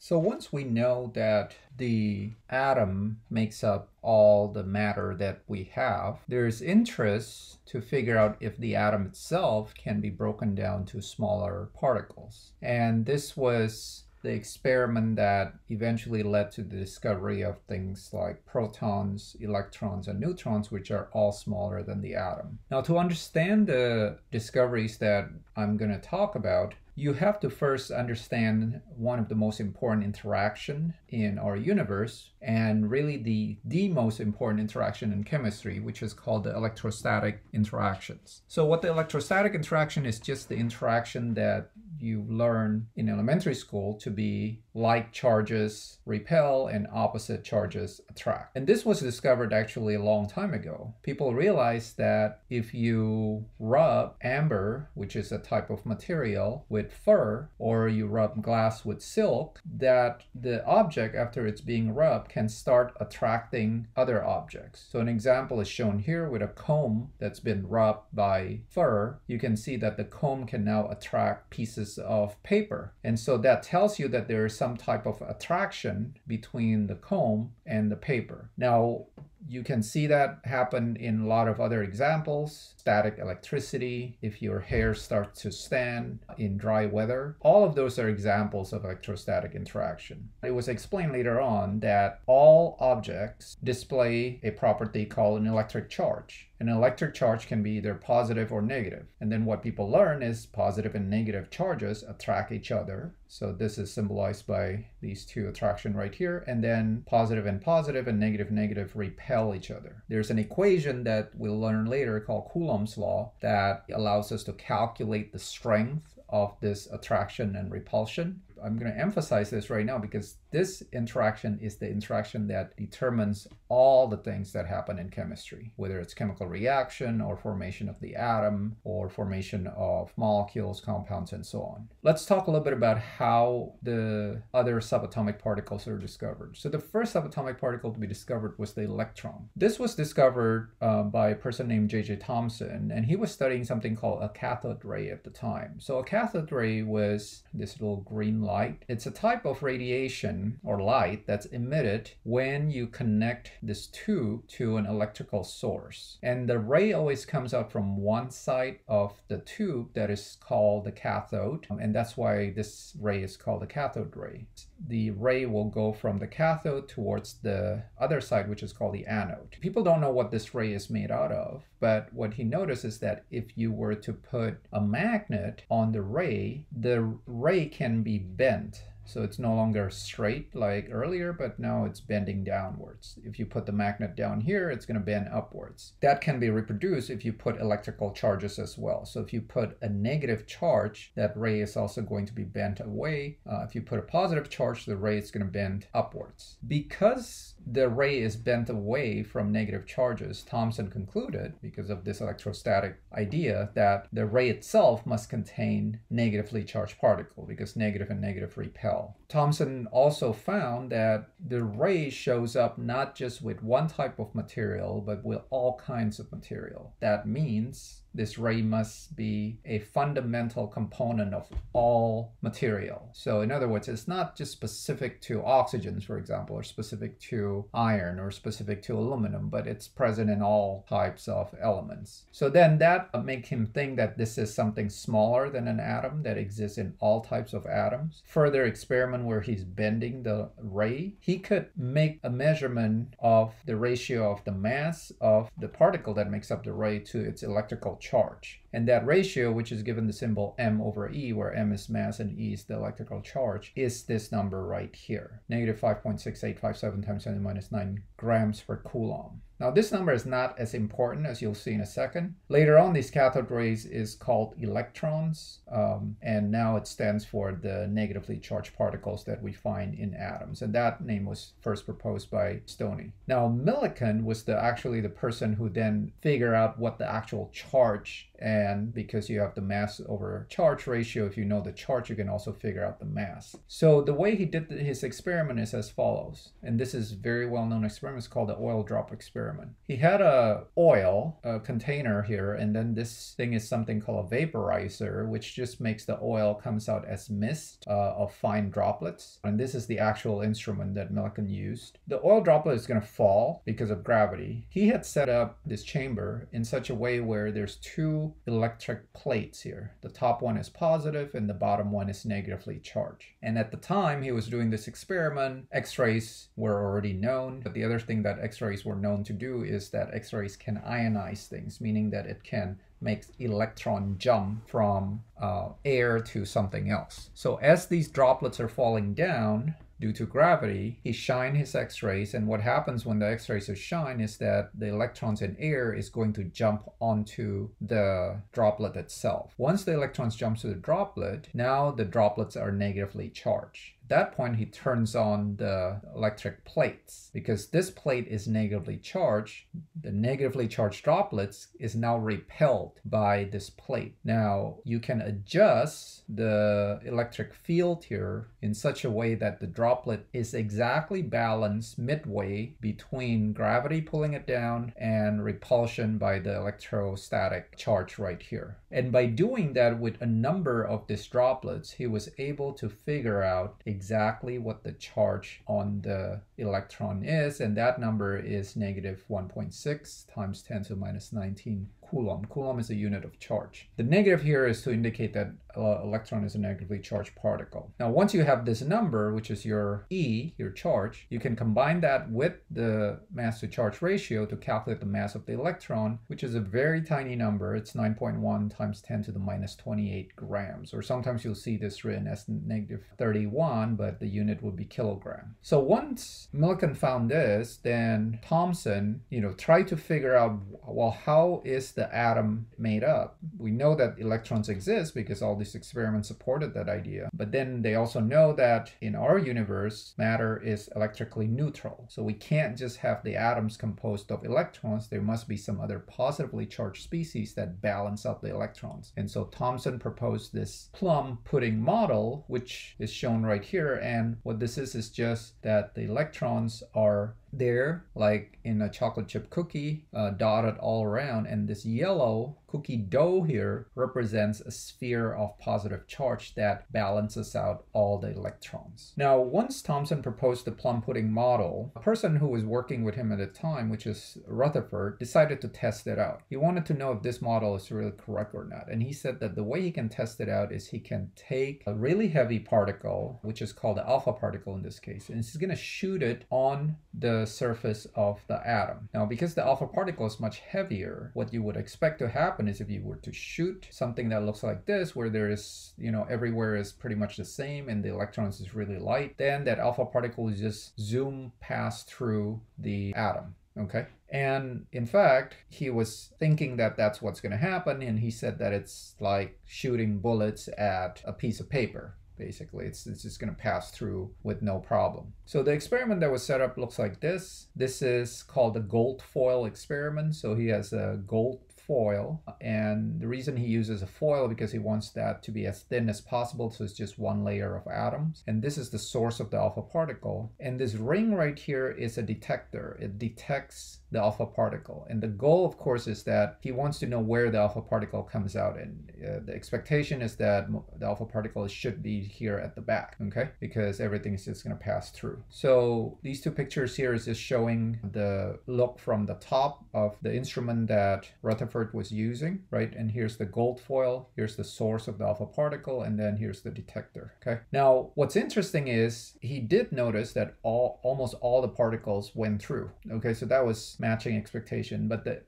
So once we know that the atom makes up all the matter that we have, there's interest to figure out if the atom itself can be broken down to smaller particles. And this was the experiment that eventually led to the discovery of things like protons, electrons, and neutrons, which are all smaller than the atom. Now, to understand the discoveries that I'm going to talk about, you have to first understand one of the most important interaction in our universe and really the the most important interaction in chemistry which is called the electrostatic interactions. So what the electrostatic interaction is just the interaction that you learn in elementary school to be like charges repel and opposite charges attract. And this was discovered actually a long time ago. People realized that if you rub amber, which is a type of material, with fur, or you rub glass with silk, that the object, after it's being rubbed, can start attracting other objects. So an example is shown here with a comb that's been rubbed by fur. You can see that the comb can now attract pieces of paper. And so that tells you that there is some some type of attraction between the comb and the paper. Now, you can see that happen in a lot of other examples. Static electricity, if your hair starts to stand in dry weather. All of those are examples of electrostatic interaction. It was explained later on that all objects display a property called an electric charge. An electric charge can be either positive or negative. And then what people learn is positive and negative charges attract each other. So this is symbolized by these two attraction right here. And then positive and positive and negative negative repel each other. There's an equation that we'll learn later called Coulomb's law that allows us to calculate the strength of this attraction and repulsion. I'm going to emphasize this right now because this interaction is the interaction that determines all the things that happen in chemistry, whether it's chemical reaction or formation of the atom or formation of molecules, compounds, and so on. Let's talk a little bit about how the other subatomic particles are discovered. So the first subatomic particle to be discovered was the electron. This was discovered uh, by a person named J.J. Thomson, and he was studying something called a cathode ray at the time. So a cathode ray was this little green light. It's a type of radiation or light that's emitted when you connect this tube to an electrical source. And the ray always comes out from one side of the tube that is called the cathode. And that's why this ray is called the cathode ray. The ray will go from the cathode towards the other side, which is called the anode. People don't know what this ray is made out of, but what he noticed is that if you were to put a magnet on the ray, the ray can be bent so it's no longer straight like earlier, but now it's bending downwards. If you put the magnet down here, it's going to bend upwards. That can be reproduced if you put electrical charges as well. So if you put a negative charge, that ray is also going to be bent away. Uh, if you put a positive charge, the ray is going to bend upwards. Because the ray is bent away from negative charges, Thomson concluded, because of this electrostatic idea, that the ray itself must contain negatively charged particle because negative and negative repel. Thomson also found that the ray shows up not just with one type of material, but with all kinds of material. That means this ray must be a fundamental component of all material. So, in other words, it's not just specific to oxygens, for example, or specific to iron or specific to aluminum, but it's present in all types of elements. So, then that uh, make him think that this is something smaller than an atom that exists in all types of atoms. Further experiment where he's bending the ray, he could make a measurement of the ratio of the mass of the particle that makes up the ray to its electrical charge. And that ratio, which is given the symbol m over e, where m is mass and e is the electrical charge, is this number right here. Negative 5.6857 times 10 to minus 9 grams per coulomb. Now this number is not as important as you'll see in a second. Later on, these cathode rays is called electrons, um, and now it stands for the negatively charged particles that we find in atoms. And that name was first proposed by Stoney. Now Millikan was the actually the person who then figured out what the actual charge and because you have the mass over charge ratio, if you know the charge, you can also figure out the mass. So the way he did his experiment is as follows, and this is very well known experiment. It's called the oil drop experiment experiment. He had a oil a container here, and then this thing is something called a vaporizer, which just makes the oil comes out as mist uh, of fine droplets. And this is the actual instrument that Millikan used. The oil droplet is going to fall because of gravity. He had set up this chamber in such a way where there's two electric plates here. The top one is positive and the bottom one is negatively charged. And at the time he was doing this experiment, X-rays were already known. But the other thing that X-rays were known to do is that X-rays can ionize things, meaning that it can make electron jump from uh, air to something else. So as these droplets are falling down, due to gravity, he shine his X-rays, and what happens when the X-rays are shine is that the electrons in air is going to jump onto the droplet itself. Once the electrons jump to the droplet, now the droplets are negatively charged that point, he turns on the electric plates because this plate is negatively charged. The negatively charged droplets is now repelled by this plate. Now, you can adjust the electric field here in such a way that the droplet is exactly balanced midway between gravity pulling it down and repulsion by the electrostatic charge right here. And by doing that with a number of these droplets, he was able to figure out exactly what the charge on the electron is, and that number is negative 1.6 times 10 to the minus 19 coulomb. Coulomb is a unit of charge. The negative here is to indicate that uh, electron is a negatively charged particle. Now, once you have this number, which is your E, your charge, you can combine that with the mass to charge ratio to calculate the mass of the electron, which is a very tiny number. It's 9.1 times 10 to the minus 28 grams, or sometimes you'll see this written as negative 31, but the unit would be kilogram. So once Millikan found this, then Thomson, you know, tried to figure out, well, how is the atom made up? We know that electrons exist because all these experiments supported that idea. But then they also know that in our universe, matter is electrically neutral. So we can't just have the atoms composed of electrons. There must be some other positively charged species that balance out the electrons. And so Thomson proposed this plum pudding model, which is shown right here. And what this is is just that the electrons are there, like in a chocolate chip cookie, uh, dotted all around. And this yellow cookie dough here represents a sphere of positive charge that balances out all the electrons. Now, once Thomson proposed the plum pudding model, a person who was working with him at the time, which is Rutherford, decided to test it out. He wanted to know if this model is really correct or not. And he said that the way he can test it out is he can take a really heavy particle, which is called the alpha particle in this case, and he's going to shoot it on the surface of the atom. Now, because the alpha particle is much heavier, what you would expect to happen is if you were to shoot something that looks like this, where there is, you know, everywhere is pretty much the same and the electrons is really light, then that alpha particle will just zoom past through the atom. Okay. And in fact, he was thinking that that's what's going to happen. And he said that it's like shooting bullets at a piece of paper basically. It's, it's just going to pass through with no problem. So the experiment that was set up looks like this. This is called the gold foil experiment. So he has a gold foil and the reason he uses a foil because he wants that to be as thin as possible so it's just one layer of atoms and this is the source of the alpha particle and this ring right here is a detector it detects the alpha particle. And the goal, of course, is that he wants to know where the alpha particle comes out. And uh, the expectation is that the alpha particle should be here at the back, okay? Because everything is just going to pass through. So these two pictures here is just showing the look from the top of the instrument that Rutherford was using, right? And here's the gold foil, here's the source of the alpha particle, and then here's the detector, okay? Now, what's interesting is he did notice that all almost all the particles went through, okay? So that was matching expectation. But the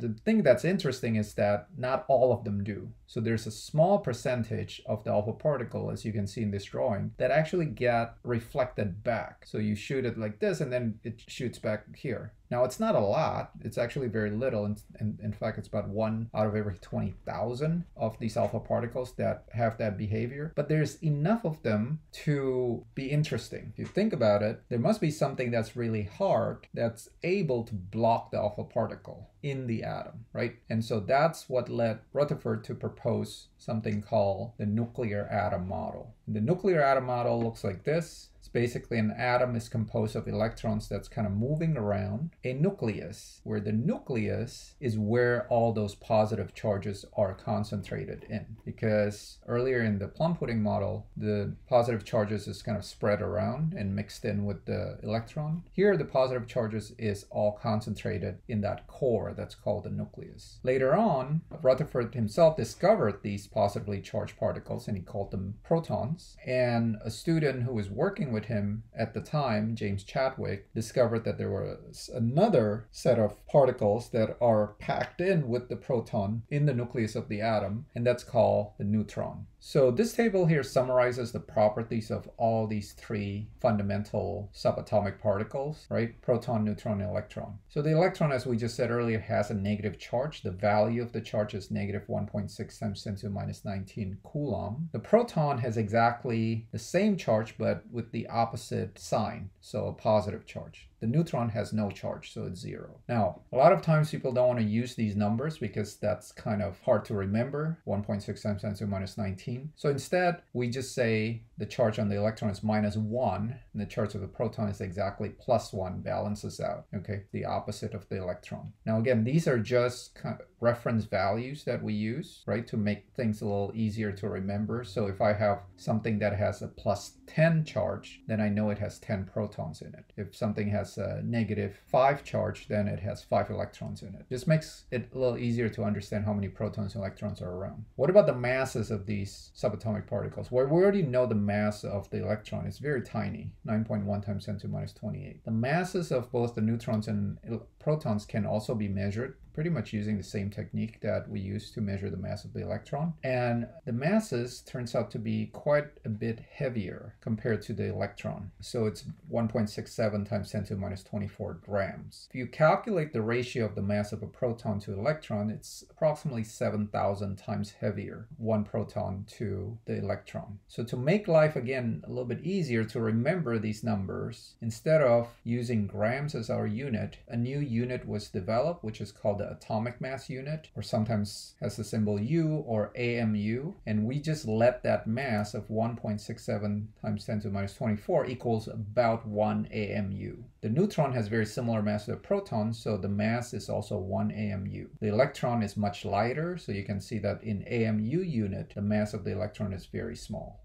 the thing that's interesting is that not all of them do. So there's a small percentage of the alpha particle, as you can see in this drawing, that actually get reflected back. So you shoot it like this and then it shoots back here. Now, it's not a lot. It's actually very little. And, in, in fact, it's about one out of every 20,000 of these alpha particles that have that behavior. But there's enough of them to be interesting. If you think about it, there must be something that's really hard that's able to block the alpha particle in the atom, right? And so that's what led Rutherford to propose something called the nuclear atom model. The nuclear atom model looks like this. It's basically an atom is composed of electrons that's kind of moving around a nucleus, where the nucleus is where all those positive charges are concentrated in. Because earlier in the plum pudding model, the positive charges is kind of spread around and mixed in with the electron. Here, the positive charges is all concentrated in that core that's called the nucleus. Later on, Rutherford himself discovered these positively charged particles and he called them protons. And a student who was working with him at the time, James Chadwick, discovered that there was another set of particles that are packed in with the proton in the nucleus of the atom, and that's called the neutron. So this table here summarizes the properties of all these three fundamental subatomic particles, right? Proton, neutron, and electron. So the electron, as we just said earlier, has a negative charge. The value of the charge is negative 1.6 times 10 to the minus 19 coulomb. The proton has exactly the same charge, but with the opposite sign, so a positive charge. The neutron has no charge, so it's zero. Now, a lot of times people don't want to use these numbers because that's kind of hard to remember, 1.6 times 10 to the minus 19. So instead, we just say the charge on the electron is minus 1, and the charge of the proton is exactly plus 1, balances out, okay? The opposite of the electron. Now again, these are just kind of reference values that we use, right, to make things a little easier to remember. So if I have something that has a plus 10 charge, then I know it has 10 protons in it. If something has a negative 5 charge, then it has 5 electrons in it. This makes it a little easier to understand how many protons and electrons are around. What about the masses of these subatomic particles? Well, we already know the mass of the electron. is very tiny, 9.1 times 10 to minus 28. The masses of both the neutrons and protons can also be measured pretty much using the same technique that we use to measure the mass of the electron. And the masses turns out to be quite a bit heavier compared to the electron. So it's 1.67 times 10 to the minus 24 grams. If you calculate the ratio of the mass of a proton to electron, it's approximately 7,000 times heavier, one proton to the electron. So to make life again a little bit easier to remember these numbers, instead of using grams as our unit, a new unit was developed, which is called the atomic mass unit, or sometimes has the symbol U or AMU, and we just let that mass of 1.67 times 10 to the minus 24 equals about 1 AMU. The neutron has very similar mass to the proton, so the mass is also 1 AMU. The electron is much lighter, so you can see that in AMU unit, the mass of the electron is very small.